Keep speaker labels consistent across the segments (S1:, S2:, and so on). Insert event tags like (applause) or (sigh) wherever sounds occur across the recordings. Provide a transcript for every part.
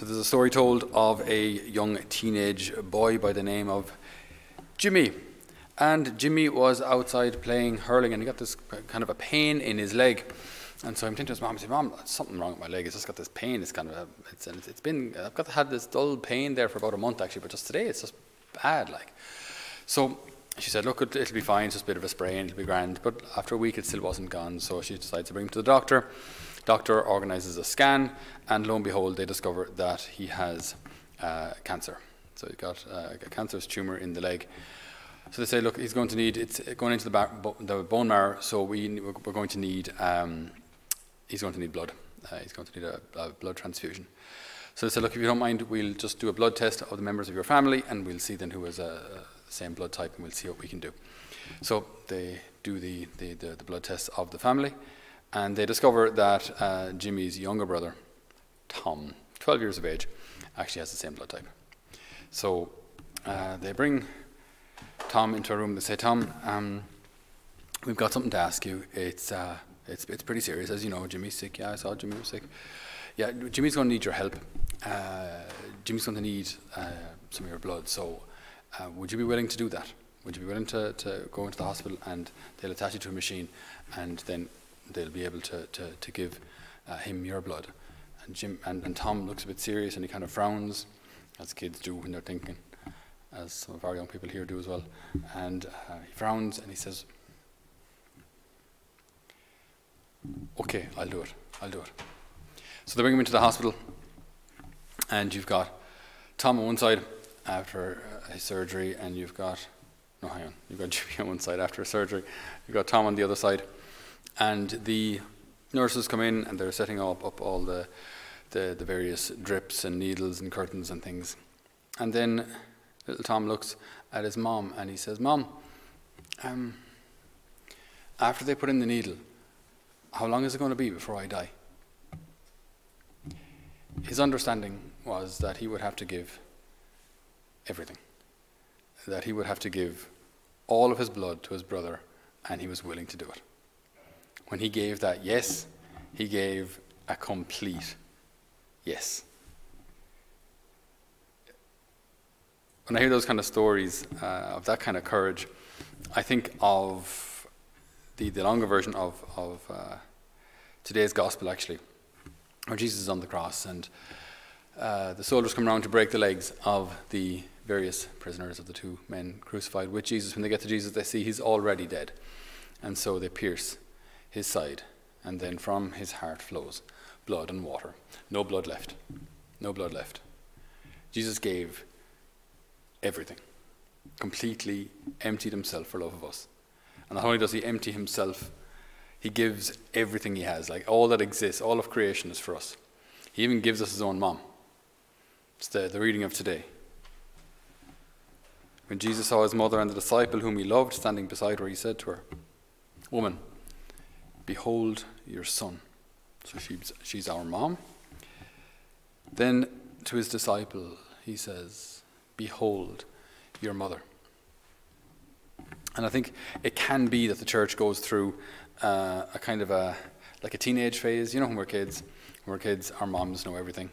S1: So there's a story told of a young teenage boy by the name of Jimmy. And Jimmy was outside playing hurling and he got this kind of a pain in his leg. And so I'm thinking to his mom, I said, Mom, something wrong with my leg. It's just got this pain. It's kind of, a, it's, it's been, I've got had this dull pain there for about a month actually, but just today it's just bad. Like, so she said, look, it'll be fine. It's just a bit of a sprain. It'll be grand. But after a week, it still wasn't gone. So she decided to bring him to the doctor. Doctor organizes a scan, and lo and behold, they discover that he has uh, cancer. So he's got uh, a cancerous tumor in the leg. So they say, look, he's going to need, it's going into the, the bone marrow, so we, we're going to need, um, he's going to need blood. Uh, he's going to need a, a, blood transfusion. So they said, look, if you don't mind, we'll just do a blood test of the members of your family, and we'll see then who has a, a same blood type, and we'll see what we can do. So they do the, the, the, the blood test of the family, and they discover that uh, Jimmy's younger brother, Tom, 12 years of age, actually has the same blood type. So uh, they bring Tom into a room. They say, Tom, um, we've got something to ask you. It's, uh, it's, it's pretty serious. As you know, Jimmy's sick. Yeah, I saw Jimmy was sick. Yeah, Jimmy's going to need your help. Uh, Jimmy's going to need uh, some of your blood. So uh, would you be willing to do that? Would you be willing to, to go into the hospital and they'll attach you to a machine and then they'll be able to, to, to give uh, him your blood? And, Jim, and, and Tom looks a bit serious and he kind of frowns, as kids do when they're thinking as some of our young people here do as well. And uh, he frowns and he says, Okay, I'll do it. I'll do it. So they bring him into the hospital, and you've got Tom on one side after uh, his surgery, and you've got, no, hang on, you've got (laughs) Jimmy on one side after a surgery, you've got Tom on the other side, and the nurses come in and they're setting up, up all the, the, the various drips and needles and curtains and things. And then Little Tom looks at his mom and he says, Mom, um, after they put in the needle, how long is it going to be before I die? His understanding was that he would have to give everything, that he would have to give all of his blood to his brother, and he was willing to do it. When he gave that yes, he gave a complete yes. when I hear those kind of stories uh, of that kind of courage, I think of the, the longer version of, of uh, today's gospel, actually, where Jesus is on the cross and uh, the soldiers come around to break the legs of the various prisoners of the two men crucified with Jesus. When they get to Jesus, they see he's already dead. And so they pierce his side, and then from his heart flows blood and water. No blood left. No blood left. Jesus gave everything. Completely emptied himself for love of us. And not only does he empty himself, he gives everything he has. Like all that exists, all of creation is for us. He even gives us his own mom. It's the, the reading of today. When Jesus saw his mother and the disciple whom he loved standing beside her, he said to her, Woman, behold your son. So she's, she's our mom. Then to his disciple, he says, Behold your mother. And I think it can be that the church goes through uh, a kind of a like a teenage phase. You know, when we're kids, when we're kids, our moms know everything.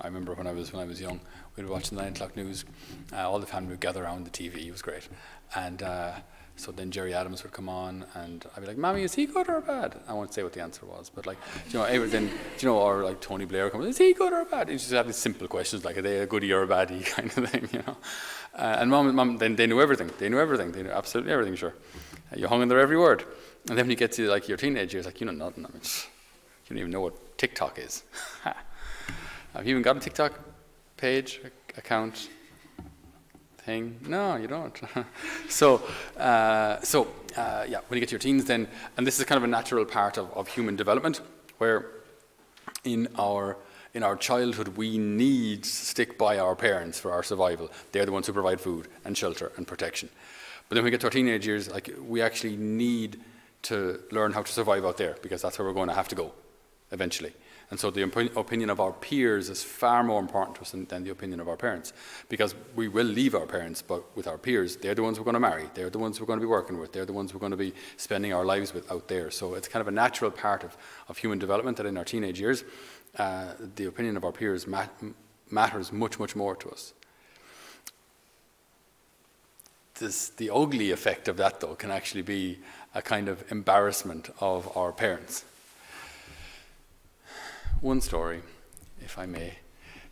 S1: I remember when I was when I was young, we'd be watching the nine o'clock news. Uh, all the family would gather around the TV. It was great, and uh, so then Gerry Adams would come on, and I'd be like, "Mommy, is he good or bad?" I won't say what the answer was, but like, you know, then you know, or like Tony Blair comes, "Is he good or bad?" You just have these simple questions like, "Are they a goodie or a baddie?" (laughs) kind of thing, you know. Uh, and mom, mom, then they knew everything. They knew everything. They knew absolutely everything. Sure, uh, you hung in their every word. And then when you get to like your teenage years, like you know nothing. I mean, you don't even know what TikTok is. (laughs) have you even got a TikTok page account? No, you don't. (laughs) so, uh, so uh, yeah, when you get to your teens, then, and this is kind of a natural part of, of human development, where in our in our childhood we need to stick by our parents for our survival. They're the ones who provide food and shelter and protection. But then when we get to our teenage years, like we actually need to learn how to survive out there because that's where we're going to have to go eventually. And so the opinion of our peers is far more important to us than, than, the opinion of our parents. Because we will leave our parents, but with our peers, they're the ones we're going to marry. They're the ones we're going to be working with. They're the ones we're going to be spending our lives with out there. So it's kind of a natural part of, of human development that in our teenage years, uh, the opinion of our peers matters much, much more to us. This, the ugly effect of that, though, can actually be a kind of embarrassment of our parents. One story, if I may.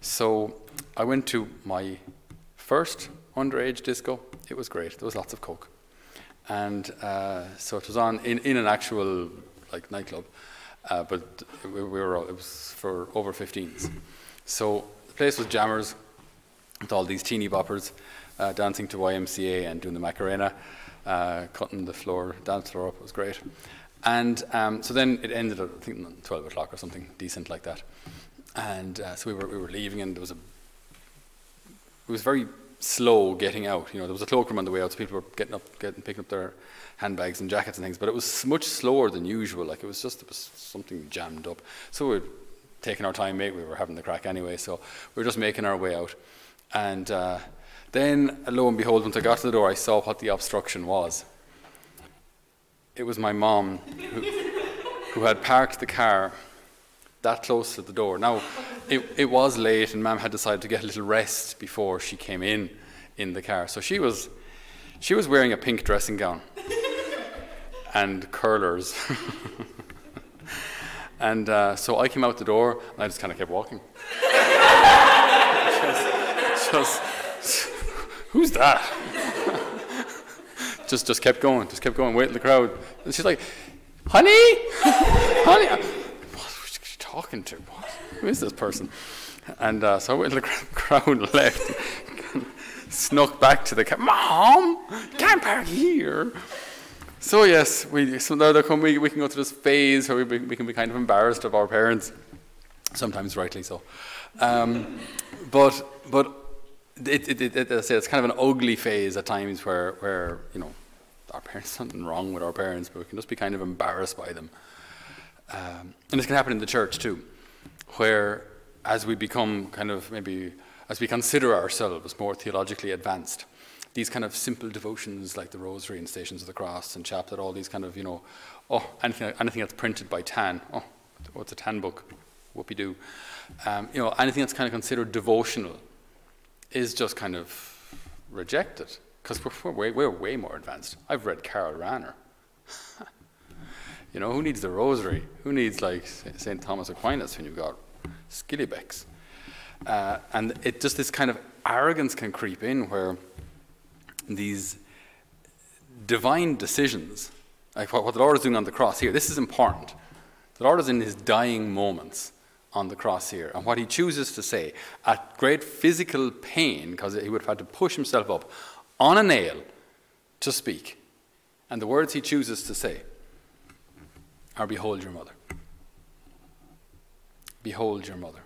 S1: So, I went to my first underage disco. It was great. There was lots of coke, and uh, so it was on in, in an actual like nightclub, uh, but we, we, were it was for over 15s. So the place was jammers with all these teeny boppers uh, dancing to YMCA and doing the Macarena, uh, cutting the floor, dance floor up. It was great. And um, so then it ended at I think 12 o'clock or something decent like that. And uh, so we were we were leaving, and there was a it was very slow getting out. You know, there was a cloakroom on the way out, so people were getting up, getting picking up their handbags and jackets and things. But it was much slower than usual. Like it was just it was something jammed up. So we were taking our time, mate. We were having the crack anyway, so we were just making our way out. And uh, then, lo and behold, once I got to the door, I saw what the obstruction was. It was my mom who, who had parked the car that close to the door. Now, it, it was late, and Mum had decided to get a little rest before she came in in the car. So she was, she was wearing a pink dressing gown (laughs) and curlers. (laughs) and uh, so I came out the door, and I just kind of kept walking. (laughs) just, just, who's that? Just, just kept going, just kept going, waiting the crowd. And she's like, honey, honey talking to? What? Who is this person? And uh, so the (laughs) crowd left, (laughs) snuck back to the car. Mom, can't park here. So yes, we so now come, we, we can go through this phase where we, we can be kind of embarrassed of our parents, sometimes rightly so. Um, but but it, it, it, it, it's kind of an ugly phase at times where where you know our parents (laughs) something wrong with our parents, but we can just be kind of embarrassed by them. Um, and this can happen in the church too, where as we become kind of maybe, as we consider ourselves more theologically advanced, these kind of simple devotions like the Rosary and Stations of the Cross and Chaplet, all these kind of, you know, oh, anything, anything that's printed by TAN, oh, what's a TAN book? Whoopie doo. Um, you know, anything that's kind of considered devotional is just kind of rejected because we're, we're, way, we're way more advanced. I've read Karl Rahner. (laughs) You know, who needs the rosary? Who needs like St. Thomas Aquinas when you've got Schillebeeckx? Uh, and it just this kind of arrogance can creep in where these divine decisions, like what, what the Lord is doing on the cross here, this is important. The Lord is in his dying moments on the cross here. And what he chooses to say, at great physical pain, because he would have had to push himself up on a nail to speak. And the words he chooses to say are behold your mother. Behold your mother.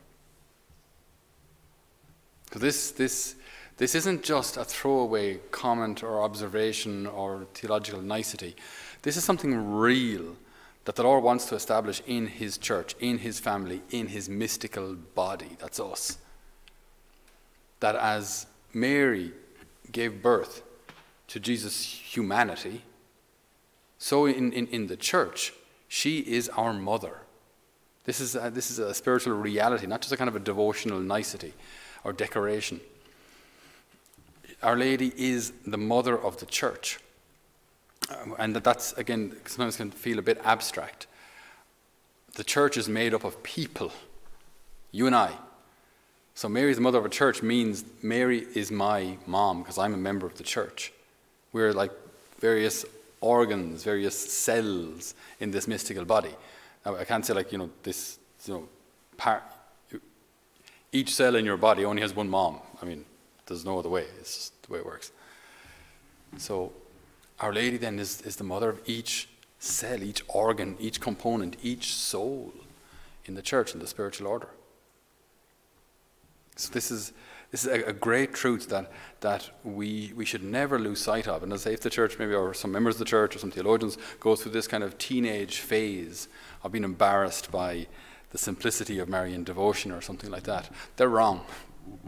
S1: Because this, this, this isn't just a throwaway comment or observation or theological nicety. This is something real that the Lord wants to establish in His church, in His family, in His mystical body. That's us. That as Mary gave birth to Jesus' humanity, so in, in, in the church, she is our mother. This is, a, this is a spiritual reality, not just a kind of a devotional nicety or decoration. Our Lady is the mother of the church. And that's, again, sometimes can feel a bit abstract. The church is made up of people, you and I. So Mary, the mother of a church, means Mary is my mom because I'm a member of the church. We're like various organs, various cells in this mystical body. Now, I can't say like, you know, this, you know, part, each cell in your body only has one mom. I mean, there's no other way. It's just the way it works. So, Our Lady then is, is the mother of each cell, each organ, each component, each soul in the church, in the spiritual order. So, this is this is a, a, great truth that, that we, we should never lose sight of. And as if the church, maybe, or some members of the church or some theologians go through this kind of teenage phase of being embarrassed by the simplicity of Marian devotion or something like that, they're wrong.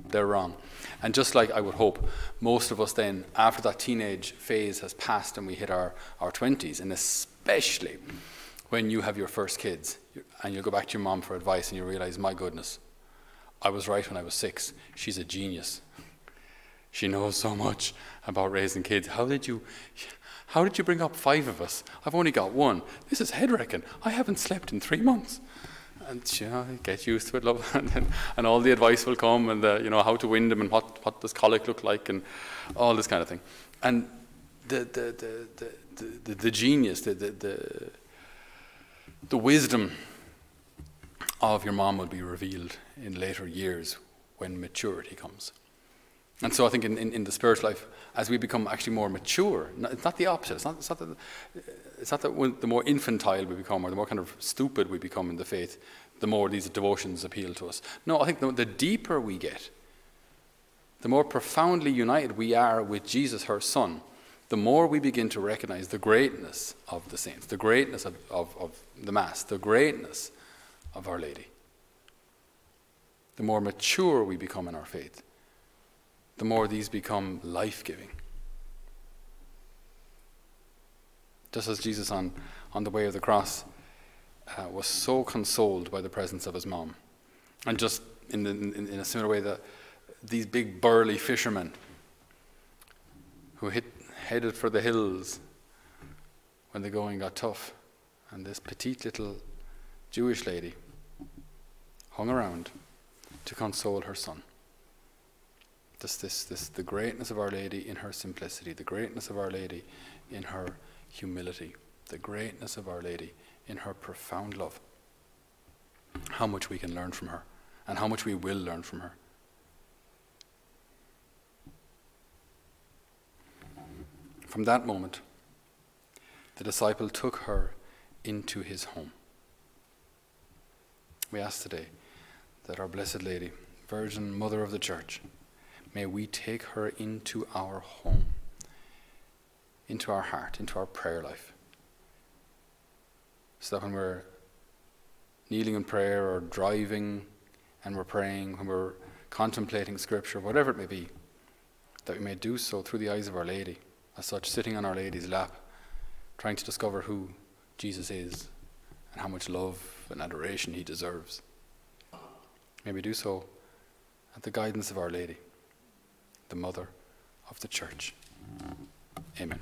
S1: They're wrong. And just like I would hope, most of us then, after that teenage phase has passed and we hit our, our 20s, and especially when you have your first kids and you go back to your mom for advice and you realize, my goodness, I was right when I was six. She's a genius. She knows so much about raising kids. How did you, how did you bring up five of us? I've only got one. This is head wrecking. I haven't slept in three months. And you know, get used to it, love, (laughs) and, then, and all the advice will come, and the, you know how to win them, and what, what does colic look like, and all this kind of thing. And the the the the, the, the genius, the, the the the wisdom of your mom will be revealed in later years when maturity comes. And so I think in, in, in, the spiritual life, as we become actually more mature, it's not the opposite. It's not, it's not that, it's not that the more infantile we become or the more kind of stupid we become in the faith, the more these devotions appeal to us. No, I think the, the deeper we get, the more profoundly united we are with Jesus, her Son, the more we begin to recognize the greatness of the saints, the greatness of, of, of the Mass, the greatness of Our Lady. The more mature we become in our faith, the more these become life giving. Just as Jesus on, on the way of the cross uh, was so consoled by the presence of his mom. And just in, the, in, in a similar way, that these big burly fishermen who hit, headed for the hills when the going got tough, and this petite little Jewish lady hung around to console her son. This, this, this, the greatness of Our Lady in her simplicity, the greatness of Our Lady in her humility, the greatness of Our Lady in her profound love. How much we can learn from her, and how much we will learn from her. From that moment, the disciple took her into his home. We ask today that our Blessed Lady, Virgin Mother of the Church, may we take her into our home, into our heart, into our prayer life. So that when we're kneeling in prayer or driving and we're praying, when we're contemplating Scripture, whatever it may be, that we may do so through the eyes of Our Lady, as such, sitting on Our Lady's lap, trying to discover who Jesus is and how much love and adoration he deserves. May we do so at the guidance of Our Lady, the Mother of the Church. Amen.